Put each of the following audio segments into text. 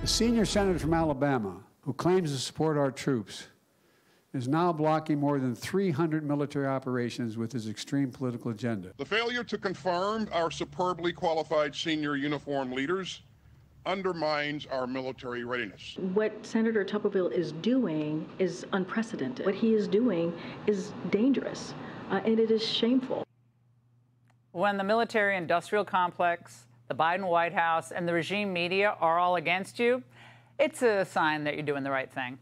The senior senator from Alabama, who claims to support our troops, is now blocking more than 300 military operations with his extreme political agenda. The failure to confirm our superbly qualified senior uniform leaders undermines our military readiness. What Senator Tuberville is doing is unprecedented. What he is doing is dangerous, uh, and it is shameful. When the military industrial complex, the Biden White House, and the regime media are all against you, it's a sign that you're doing the right thing.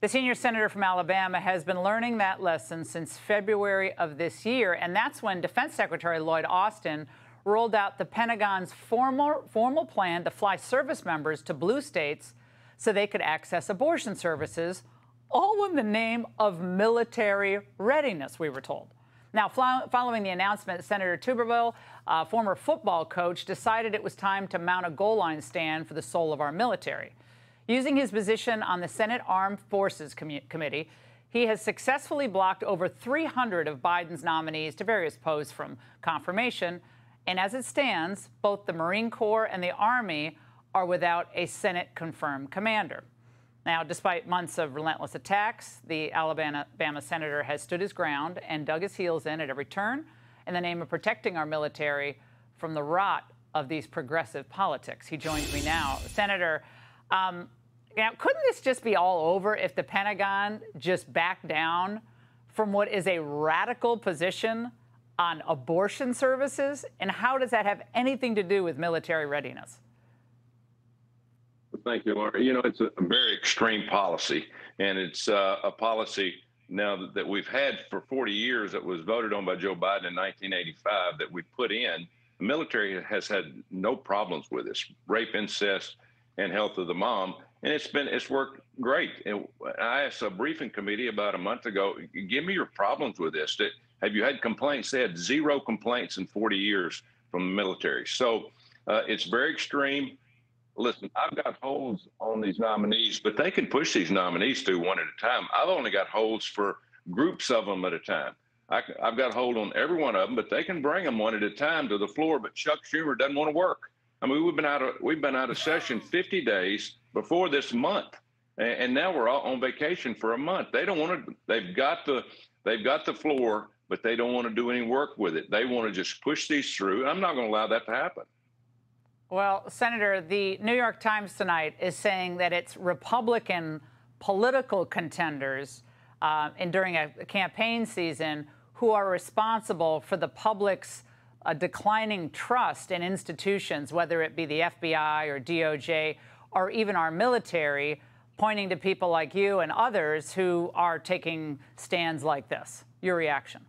The senior senator from Alabama has been learning that lesson since February of this year, and that's when Defense Secretary Lloyd Austin rolled out the Pentagon's formal, formal plan to fly service members to blue states so they could access abortion services, all in the name of military readiness, we were told. Now, following the announcement, Senator Tuberville, a former football coach, decided it was time to mount a goal line stand for the soul of our military. Using his position on the Senate Armed Forces Com Committee, he has successfully blocked over 300 of Biden's nominees to various posts from confirmation. And as it stands, both the Marine Corps and the Army are without a Senate confirmed commander. Now, despite months of relentless attacks, the Alabama senator has stood his ground and dug his heels in at every turn in the name of protecting our military from the rot of these progressive politics. He joins me now. Senator, um, now, couldn't this just be all over if the Pentagon just backed down from what is a radical position on abortion services? And how does that have anything to do with military readiness? Thank you, Laura. You know, it's a very extreme policy, and it's uh, a policy now that we've had for 40 years that was voted on by Joe Biden in 1985 that we put in. The military has had no problems with this rape, incest, and health of the mom and it's been it's worked great. And I asked a briefing committee about a month ago, give me your problems with this. Have you had complaints? They had zero complaints in 40 years from the military. So uh, it's very extreme. Listen, I've got holds on these nominees, but they can push these nominees through one at a time. I've only got holds for groups of them at a time. I, have got hold on every one of them, but they can bring them one at a time to the floor. But Chuck Schumer doesn't want to work. I mean, we've been out of we've been out of session 50 days before this month, and now we're all on vacation for a month. They don't want to. They've got the they've got the floor, but they don't want to do any work with it. They want to just push these through. I'm not going to allow that to happen. Well, Senator, the New York Times tonight is saying that it's Republican political contenders uh, and during a campaign season who are responsible for the public's uh, declining trust in institutions, whether it be the FBI or DOJ or even our military, pointing to people like you and others who are taking stands like this. Your reaction?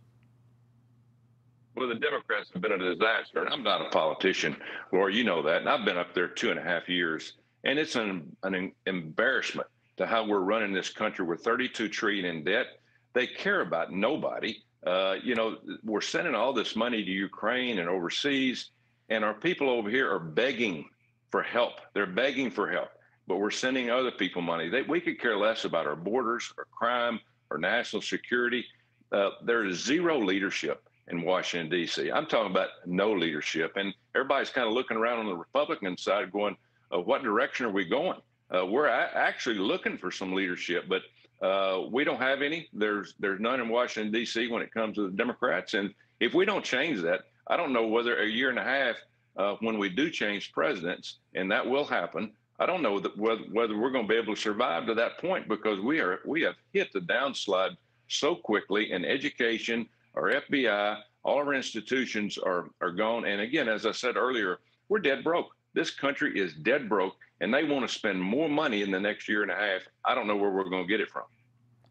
Well, the Democrats have been a disaster, and I'm not a politician, Laura. You know that, and I've been up there two and a half years, and it's an, an embarrassment to how we're running this country. We're 32 trillion in debt. They care about nobody. Uh, you know, we're sending all this money to Ukraine and overseas, and our people over here are begging for help. They're begging for help, but we're sending other people money. They, we could care less about our borders, our crime, our national security. Uh, there is zero leadership in Washington, D.C. I'm talking about no leadership. And everybody's kind of looking around on the Republican side going, uh, what direction are we going? Uh, we're a- actually looking for some leadership, but uh, we don't have any. There's there's none in Washington D.C. when it comes to the Democrats, and if we don't change that, I don't know whether a year and a half uh, when we do change presidents, and that will happen. I don't know whether, whether we're going to be able to survive to that point because we are we have hit the downslide so quickly in education, our FBI, all our institutions are are gone. And again, as I said earlier, we're dead broke. This country is dead broke, and they want to spend more money in the next year and a half. I don't know where we're going to get it from.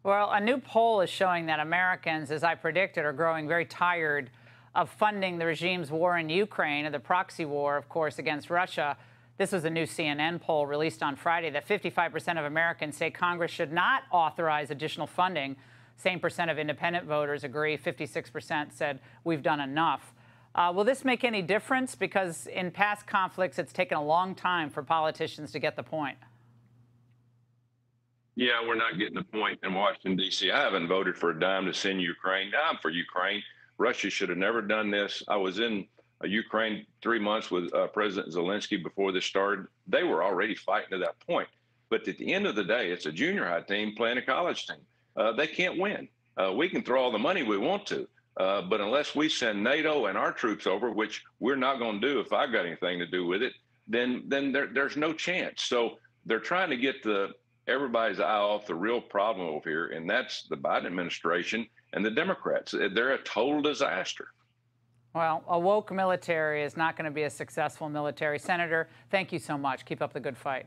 Well, a new poll is showing that Americans, as I predicted, are growing very tired of funding the regime's war in Ukraine, or the proxy war, of course, against Russia. This was a new CNN poll released on Friday that 55% of Americans say Congress should not authorize additional funding. Same percent of independent voters agree. 56% said we've done enough. Uh, will this make any difference? Because in past conflicts, it's taken a long time for politicians to get the point. Yeah, we're not getting the point in Washington, D.C. I haven't voted for a dime to send Ukraine. I'm for Ukraine. Russia should have never done this. I was in uh, Ukraine three months with uh, President Zelensky before this started, they were already fighting to that point. But at the end of the day, it's a junior high team playing a college team. Uh, they can't win. Uh, we can throw all the money we want to, uh, but unless we send NATO and our troops over, which we're not going to do if I've got anything to do with it, then then there, there's no chance. So they're trying to get the everybody's eye off the real problem over here, and that's the Biden administration and the Democrats. They're a total disaster. Well, a woke military is not going to be a successful military. Senator, thank you so much. Keep up the good fight.